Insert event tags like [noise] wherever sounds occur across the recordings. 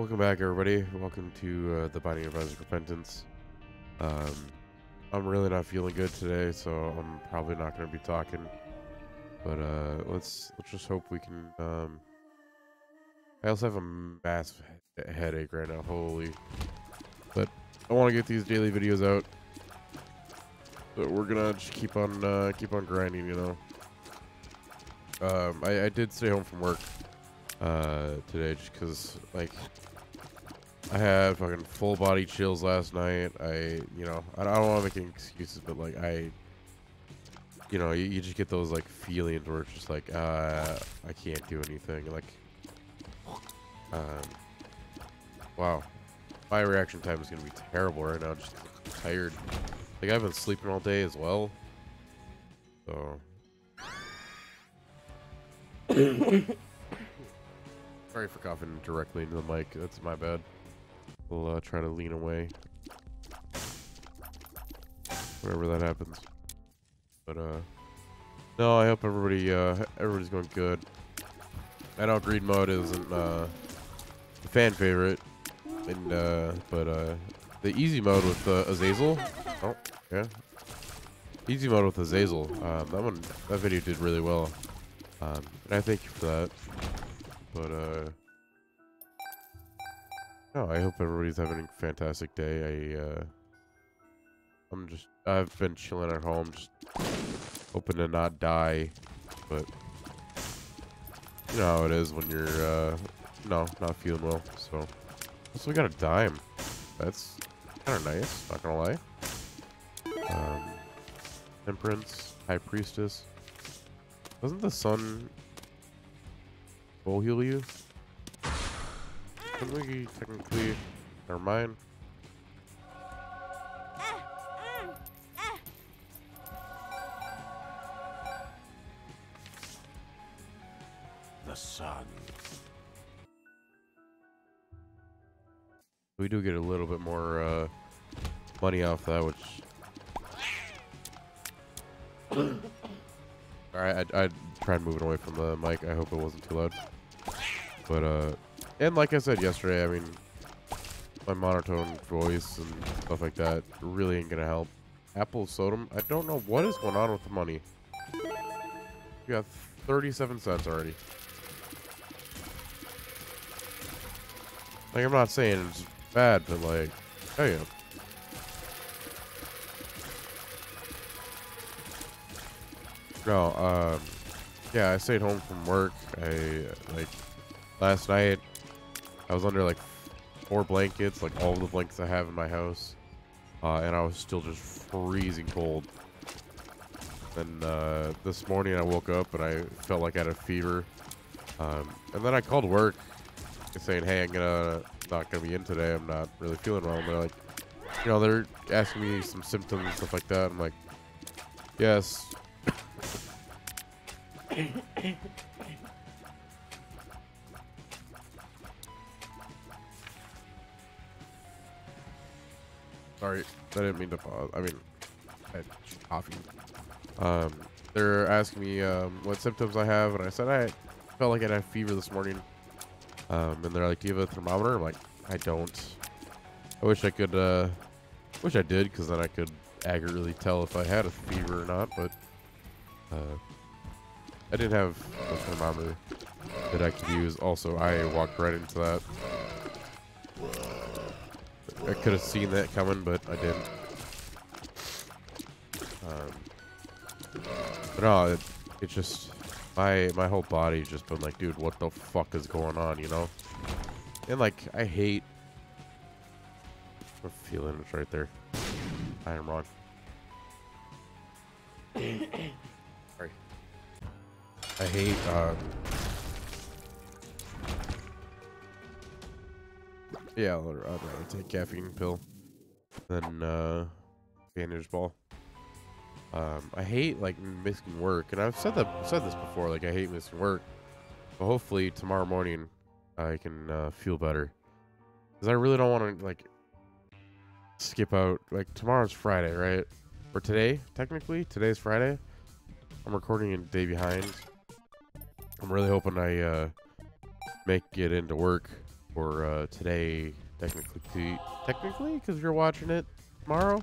Welcome back, everybody. Welcome to uh, the Binding of Isaac Repentance. Um, I'm really not feeling good today, so I'm probably not going to be talking. But uh, let's let's just hope we can. Um, I also have a massive he- headache right now. Holy! But I want to get these daily videos out. But we're gonna just keep on uh, keep on grinding, you know. Um, I, I did stay home from work uh, today just because like I had fucking full body chills last night. I, you know, I, don't want to make any excuses, but like I, you know, you, you just get those like feelings where it's just like, uh, I can't do anything. Like, um, wow, my reaction time is gonna be terrible right now. Just tired. Like I've been sleeping all day as well. So. [coughs] Sorry for coughing directly into the mic. That's my bad. We'll uh, try to lean away. Whenever that happens. But uh no, I hope everybody uh everybody's going good. I know greed mode isn't uh a fan favorite. And uh but uh the easy mode with uh, Azazel. Oh, yeah. Easy mode with Azazel. Um that one that video did really well. Um and I thank you for that. But uh no, I hope everybody's having a fantastic day. I, uh, I'm just, I've been chilling at home, just hoping to not die, but you know how it is when you're, uh, no, not feeling well, so. Also, we got a dime. That's kind of nice, not gonna lie. Um, Temperance, High Priestess. Doesn't the sun full heal you? Can we technically... Never mind. The sun. We do get a little bit more uh, money off that, which... [coughs] Alright, I, I tried moving away from the mic. I hope it wasn't too loud. But, uh... And like I said yesterday, I mean... My monotone voice and stuff like that really ain't gonna help. Apple Sodom, I don't know what is going on with the money. We got 37 cents already. Like, I'm not saying it's bad, but like, damn. No, um, yeah, I stayed home from work. I, like, last night, I was under, like, four blankets, like, all the blankets I have in my house. Uh, and I was still just freezing cold. And, uh, this morning I woke up and I felt like I had a fever. Um, and then I called work saying, "Hey, I'm gonna not gonna be in today. I'm not really feeling well." And they're like, you know, they're asking me some symptoms and stuff like that. I'm like, yes. Sorry, I didn't mean to pause. I mean, I had coffee. Um, they're asking me um, what symptoms I have, and I said I felt like I had a fever this morning. Um, and they're like, "Do you have a thermometer?" I'm like, "I don't." I wish I could. Uh, wish I did, because then I could accurately tell if I had a fever or not. But uh, I didn't have a thermometer that I could use. Also, I walked right into that. I could have seen that coming, but I didn't. Um, but no, it, it's just my my whole body's just been like, dude, what the fuck is going on, you know? And like, I hate. I'm feeling it's right there. I am wrong. [coughs] Sorry. I hate. Um, yeah, I'd rather, take caffeine pill than uh, bandage ball. Um, I hate like missing work, and I've said that said this before. Like I hate missing work, but hopefully tomorrow morning I can uh, feel better. Because I really don't want to like skip out. Like tomorrow's Friday, right? Or today, technically, today's Friday. I'm recording a day behind. I'm really hoping I uh, make it into work for uh, today, technically, technically, because you're watching it tomorrow.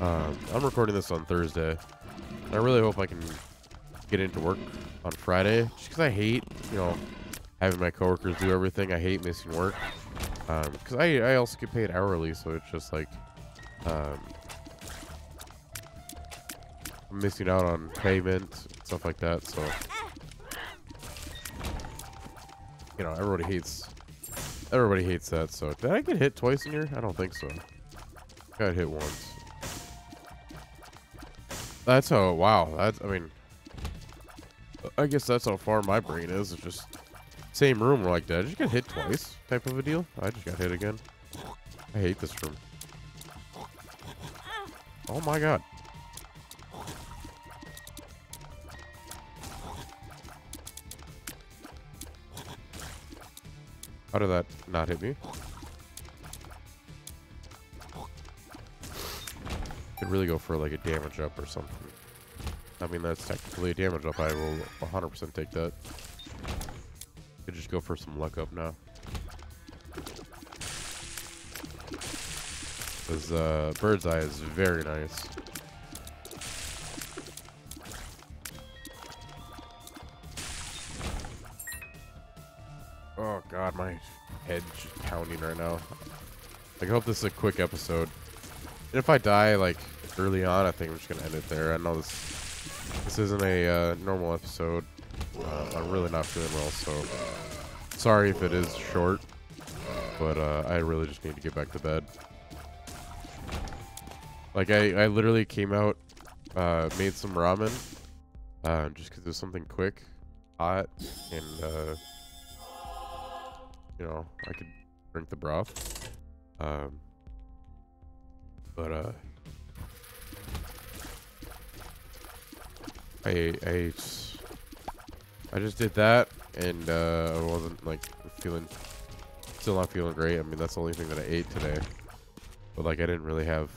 Um, I'm recording this on Thursday. I really hope I can get into work on Friday, just because I hate, you know, having my coworkers do everything. I hate missing work, because I I also get paid hourly, so it's just like, um, I'm missing out on payment, stuff like that. So, you know, everybody hates everybody hates that. So, did I get hit twice in here? I don't think so. Got hit once. That's how. Wow. That's. I mean, I guess that's how far my brain is. It's just same room. We're like, did I just get hit twice? Type of a deal. I just got hit again. I hate this room. Oh my god. How did that not hit me? Could really go for like a damage up or something. I mean, that's technically a damage up. I will 100% take that. Could just go for some luck up now. Because uh, Bird's Eye is very nice. God, my head's pounding right now. Like, I hope this is a quick episode. And if I die, like, early on, I think I'm just gonna end it there. I know this this isn't a uh, normal episode. Uh, I'm really not feeling well, so sorry if it is short. But uh, I really just need to get back to bed. Like, I, I literally came out, uh, made some ramen, uh, just because it was something quick, hot, and, uh, you know, I could drink the broth. Um, but, uh, I, I, I just did that, and, uh, I wasn't, like, feeling, still not feeling great. I mean, that's the only thing that I ate today. But, like, I didn't really have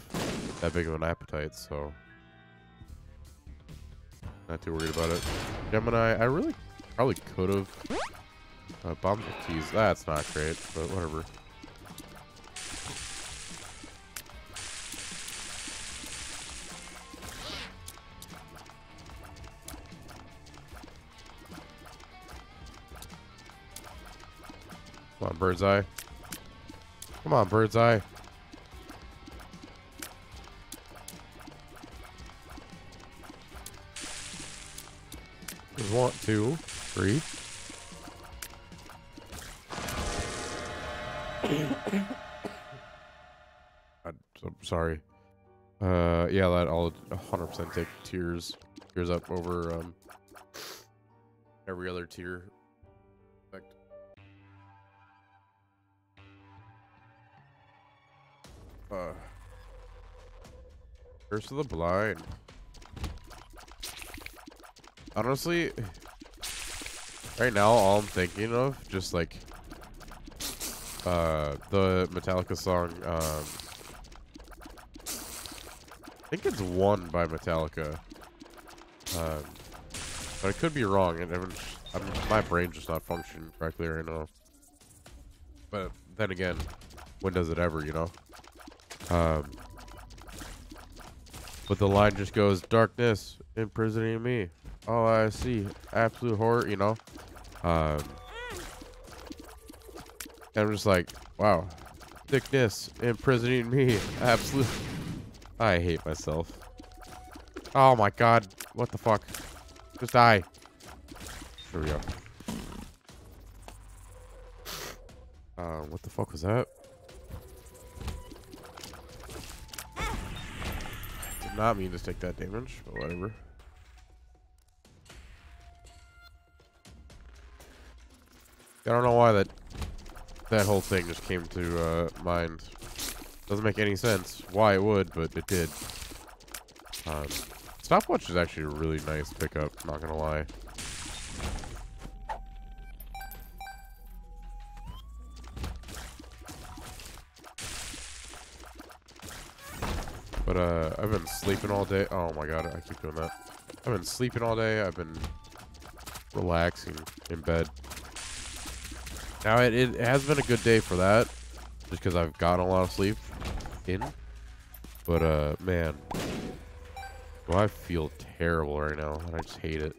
that big of an appetite, so not too worried about it. Gemini, I really probably could have uh, bombs with keys. That's not great, but whatever. Come on, bird's eye. Come on, bird's eye. There's one, two, three. That I'll 100% take tears, tears up over um every other tier. Uh, Curse of the Blind. Honestly, right now all I'm thinking of just like uh the Metallica song um think it's one by Metallica. Um but I could be wrong I'm, my brain's just not functioning correctly right now. But then again, when does it ever, you know? Um but the line just goes darkness imprisoning me. Oh, I see. Absolute horror, you know? Um, I'm just like, wow. Thickness imprisoning me. [laughs] Absolute. I hate myself. Oh my god. What the fuck? Just die. There we go. Uh, what the fuck was that? Did not mean to take that damage, but whatever. I don't know why that that whole thing just came to uh, mind. Doesn't make any sense why it would, but it did. Um, stopwatch is actually a really nice pickup, not gonna lie. But uh, I've been sleeping all day. Oh my god, I keep doing that. I've been sleeping all day. I've been relaxing in bed. Now, it, it has been a good day for that, just because I've gotten a lot of sleep in. But, uh, man, do I feel terrible right now, I just hate it.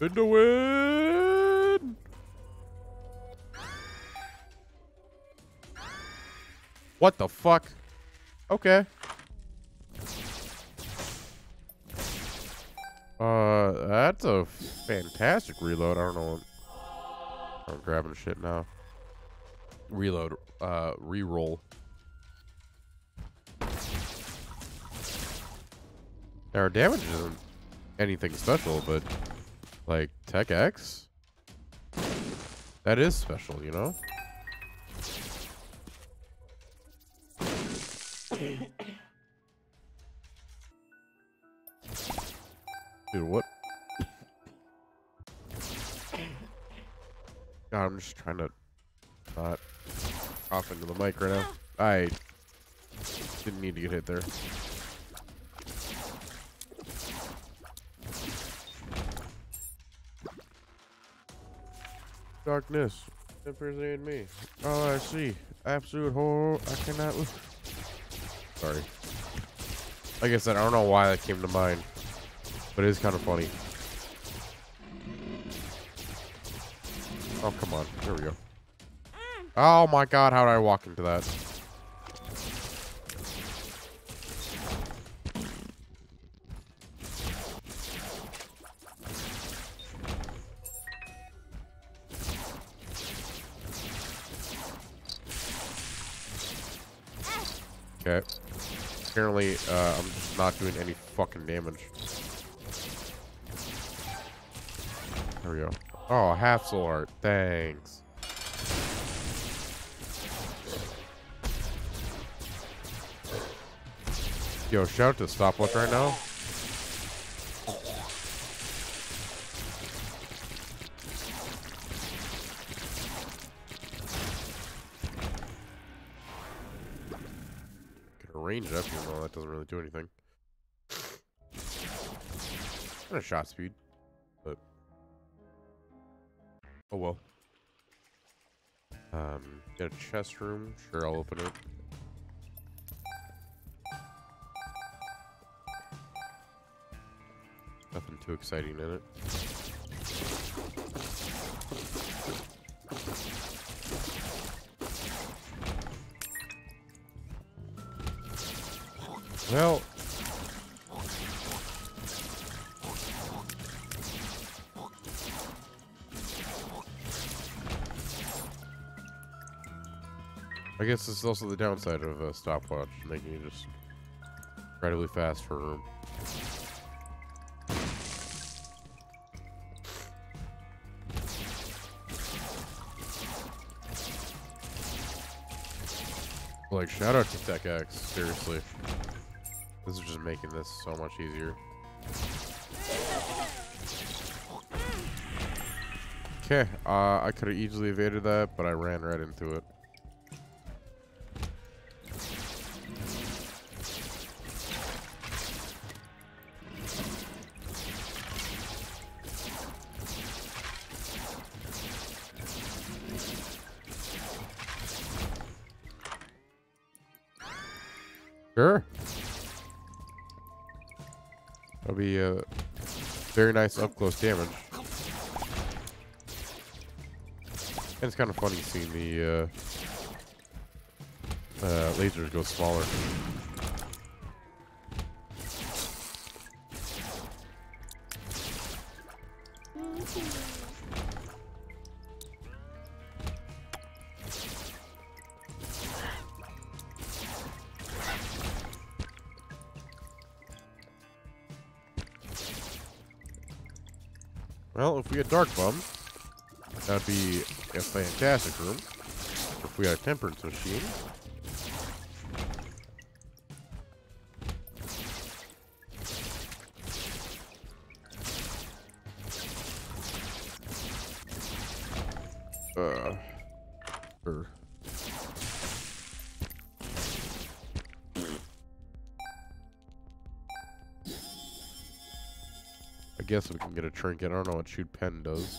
In the win! What the fuck? Okay. Uh, that's a fantastic reload. I don't know. I'm grabbing shit now. Reload, uh, re-roll. Our damage isn't anything special, but like Tech X, that is special, you know? [coughs] Dude, what? [coughs] God, I'm just trying to not cough into the mic right now. I didn't need to get hit there. Darkness. Impersonating me. Oh, I see. Absolute horror. I cannot. Sorry. Like I said, I don't know why that came to mind. But it is kind of funny. Oh, come on. There we go. Oh my god, how did I walk into that? Okay. Apparently, uh, I'm just not doing any fucking damage. There we go. Oh, half heart. Thanks. Yo, shout to stopwatch right now. Can range it up even though that doesn't really do anything. And a shot speed, but oh well. Um, get a chest room. Sure, I'll open it. Nothing too exciting in it. Well, I guess this is also the downside of a stopwatch, making you just incredibly fast for room. Like, shout out to Tech X, seriously. This is just making this so much easier. Okay, uh, I could have easily evaded that, but I ran right into it. Nice up close damage. And it's kind of funny seeing the uh, uh, lasers go smaller. Well, if Dark Bum, that'd be a fantastic room. If we had a Temperance Machine. Uh, sure. guess we can get a trinket. I don't know what shoot pen does.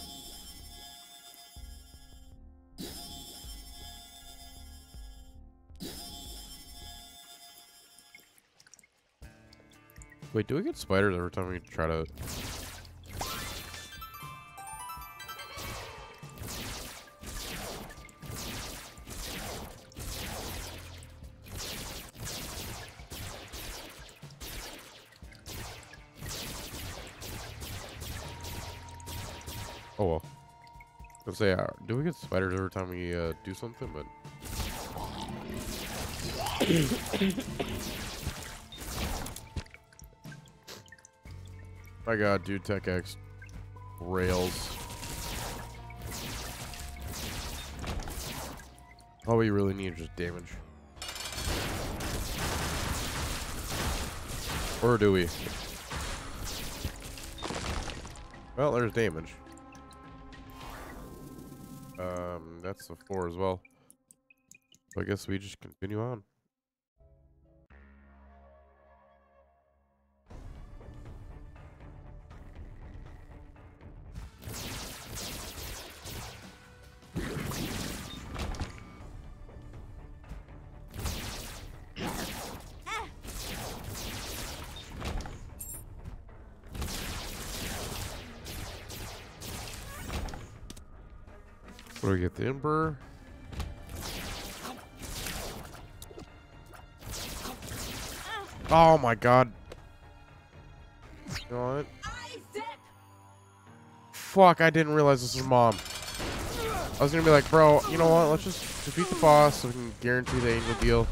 Wait, do we get spiders every time we try to Oh well. Let's say, uh, do we get spiders every time we uh, do something? But [coughs] my god, dude, Tech X rails. All we really need is just damage. Or do we? Well, there's damage. Um, that's the four as well. So I guess we just continue on. What do we get? The Emperor? Oh my god. You know? Fuck, I didn't realize this was mom. I was gonna be like, bro, you know what? Let's just defeat the boss so we can guarantee the angel deal.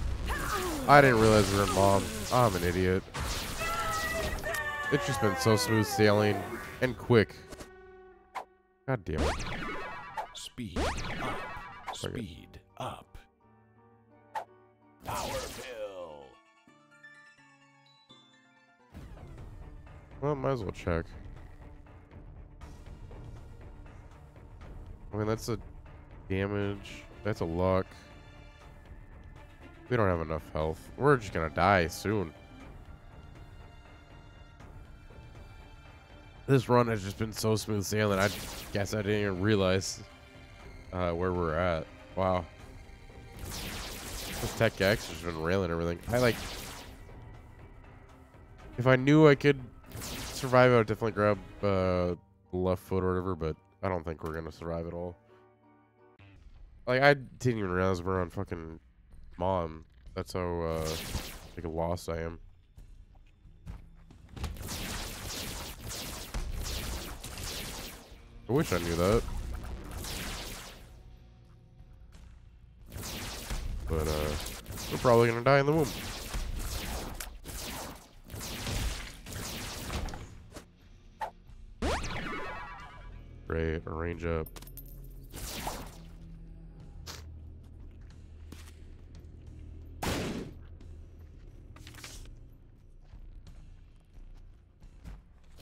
I didn't realize we were mom. I'm an idiot. It's just been so smooth sailing and quick. God damn it. Speed up. Power pill. Well, might as well check. I mean, that's a damage. That's a luck. We don't have enough health. We're just gonna die soon. This run has just been so smooth sailing. I guess I didn't even realize uh, where we're at. Wow. This Tech X has been railing everything. I like. If I knew I could survive, I would definitely grab uh, left foot or whatever, but I don't think we're gonna survive at all. Like I didn't even realize we're on fucking mom. That's how uh, like lost I am. I wish I knew that. But uh, we're probably gonna die in the womb. Great, arrange up.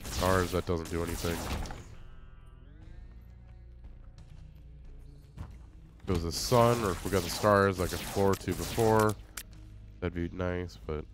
Stars, that doesn't do anything. It was the sun, or if we got the stars like a floor two before, that'd be nice, but...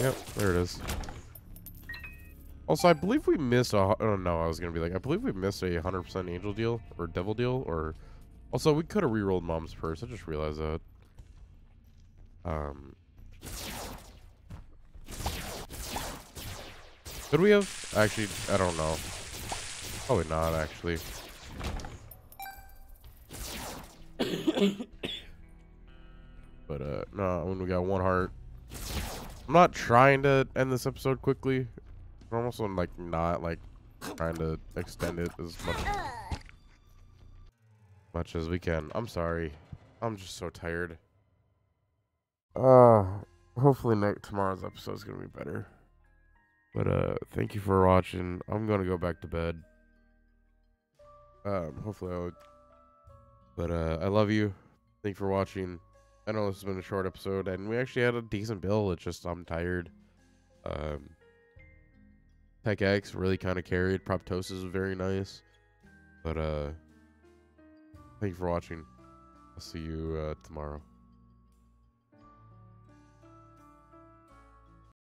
Yep, there it is. Also, I believe we missed a. Oh no, I was gonna be like, I believe we missed a hundred percent angel deal or devil deal, or also we could have re-rolled mom's purse. I just realized that. Um, could we have? Actually, I don't know. Probably not. Actually. [coughs] but uh, no, when we got one heart. I'm not trying to end this episode quickly. I'm also like not like trying to extend it as much much as we can. I'm sorry. I'm just so tired. Uh hopefully next tomorrow's episode is gonna be better. But uh thank you for watching. I'm gonna go back to bed. Um hopefully I'll but uh I love you. Thank you for watching. I know this has been a short episode, and we actually had a decent build. It's just I'm tired. Um, Tech X really kind of carried. Proptosis was very nice. But uh, thank you for watching. I'll see you uh, tomorrow.